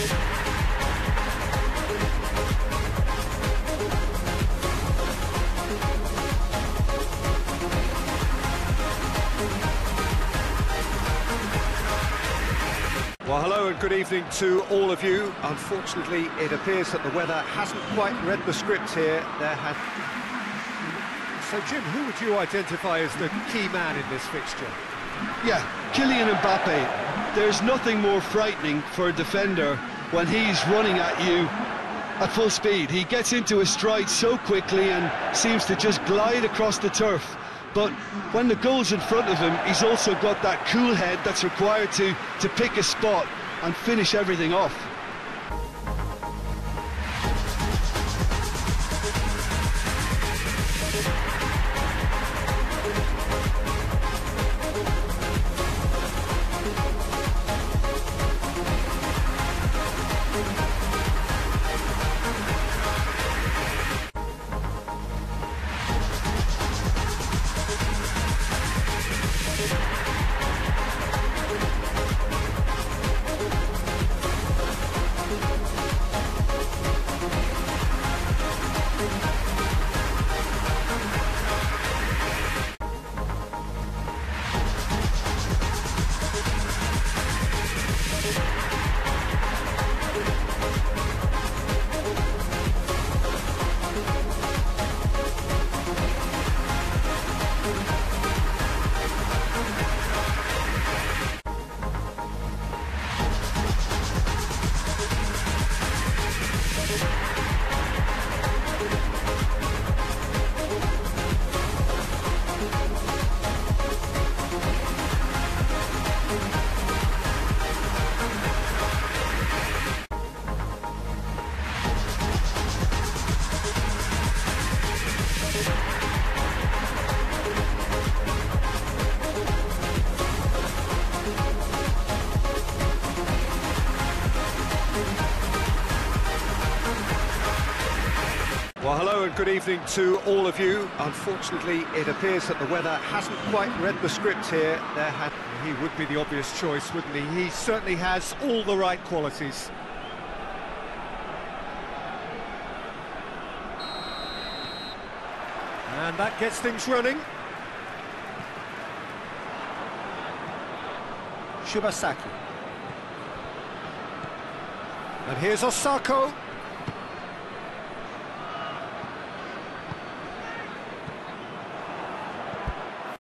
Well, hello and good evening to all of you. Unfortunately, it appears that the weather hasn't quite read the script here. There has... So, Jim, who would you identify as the key man in this fixture? Yeah, Kylian Mbappe there's nothing more frightening for a defender when he's running at you at full speed. He gets into a stride so quickly and seems to just glide across the turf. But when the goal's in front of him, he's also got that cool head that's required to, to pick a spot and finish everything off. Well, hello and good evening to all of you. Unfortunately, it appears that the weather hasn't quite read the script here. There had he would be the obvious choice, wouldn't he? He certainly has all the right qualities. And that gets things running. Shibasaki. And here's Osako.